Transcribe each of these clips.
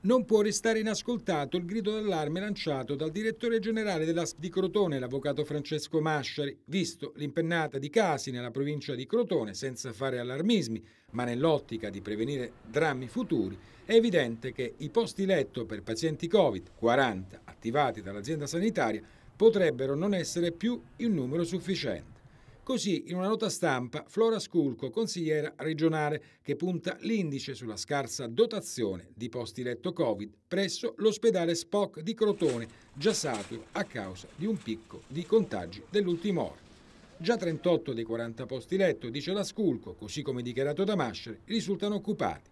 Non può restare inascoltato il grido d'allarme lanciato dal direttore generale dell'ASP di Crotone, l'avvocato Francesco Masciari, visto l'impennata di casi nella provincia di Crotone, senza fare allarmismi, ma nell'ottica di prevenire drammi futuri, è evidente che i posti letto per pazienti Covid, 40 attivati dall'azienda sanitaria, potrebbero non essere più in numero sufficiente. Così, in una nota stampa, Flora Sculco, consigliera regionale, che punta l'indice sulla scarsa dotazione di posti letto Covid presso l'ospedale Spock di Crotone, già saturo a causa di un picco di contagi dell'ultimo ora. Già 38 dei 40 posti letto, dice la Sculco, così come dichiarato da Masceri, risultano occupati.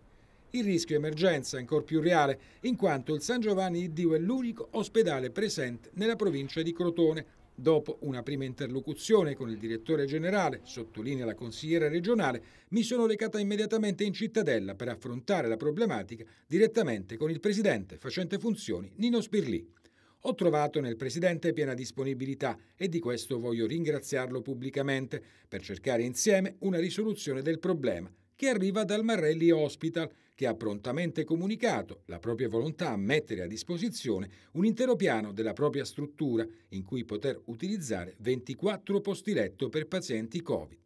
Il rischio emergenza è ancora più reale, in quanto il San Giovanni di Dio è l'unico ospedale presente nella provincia di Crotone, Dopo una prima interlocuzione con il direttore generale, sottolinea la consigliera regionale, mi sono recata immediatamente in cittadella per affrontare la problematica direttamente con il presidente facente funzioni Nino Spirlì. Ho trovato nel Presidente piena disponibilità e di questo voglio ringraziarlo pubblicamente per cercare insieme una risoluzione del problema che arriva dal Marrelli Hospital, che ha prontamente comunicato la propria volontà a mettere a disposizione un intero piano della propria struttura in cui poter utilizzare 24 posti letto per pazienti Covid.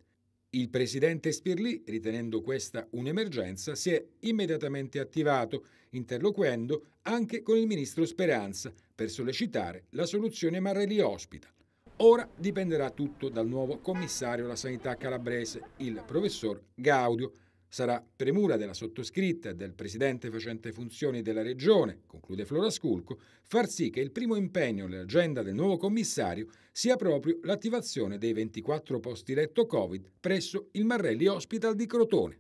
Il presidente Spirlì, ritenendo questa un'emergenza, si è immediatamente attivato, interloquendo anche con il ministro Speranza per sollecitare la soluzione Marrelli Hospital. Ora dipenderà tutto dal nuovo commissario alla sanità calabrese, il professor Gaudio. Sarà premura della sottoscritta e del presidente facente funzioni della regione, conclude Flora Sculco, far sì che il primo impegno nell'agenda del nuovo commissario sia proprio l'attivazione dei 24 posti letto Covid presso il Marrelli Hospital di Crotone.